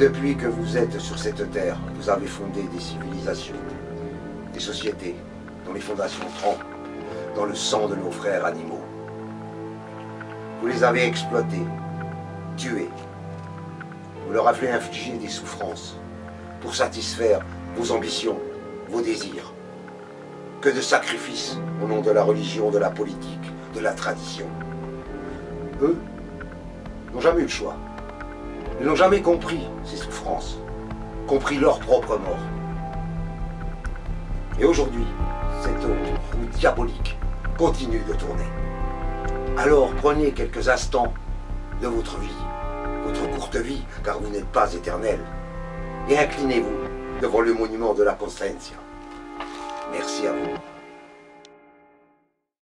Depuis que vous êtes sur cette terre, vous avez fondé des civilisations, des sociétés dont les fondations trempent dans le sang de nos frères animaux. Vous les avez exploités, tués. Vous leur avez infligé des souffrances pour satisfaire vos ambitions, vos désirs. Que de sacrifices au nom de la religion, de la politique, de la tradition. Eux n'ont jamais eu le choix. Ils n'ont jamais compris ces souffrances, compris leur propre mort. Et aujourd'hui, cette roue diabolique continue de tourner. Alors prenez quelques instants de votre vie, votre courte vie, car vous n'êtes pas éternel, et inclinez-vous devant le monument de la Constancia. Merci à vous.